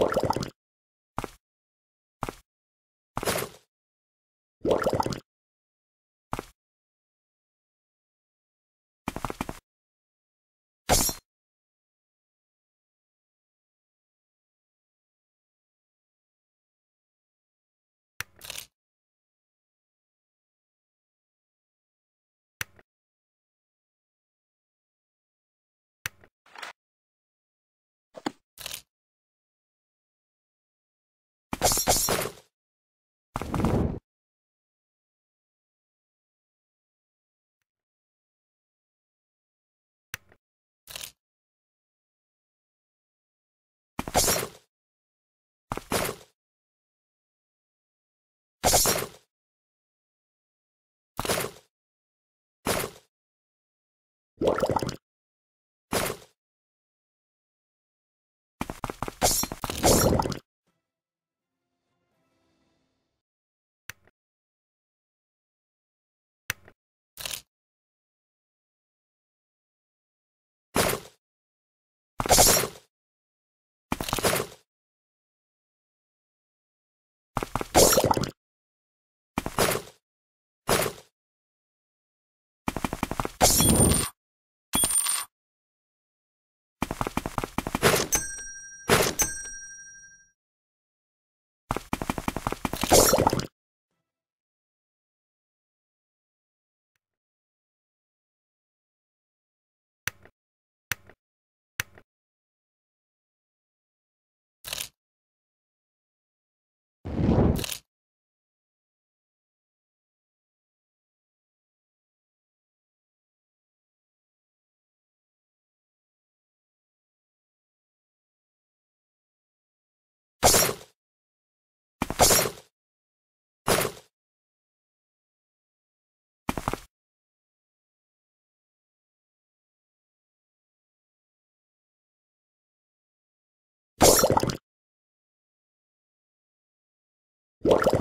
What? What? What?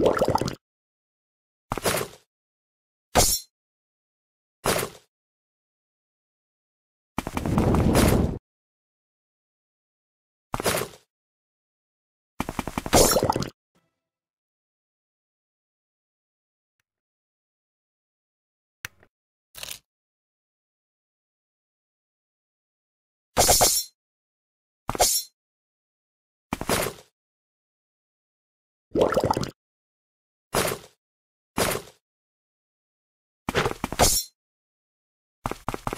you. You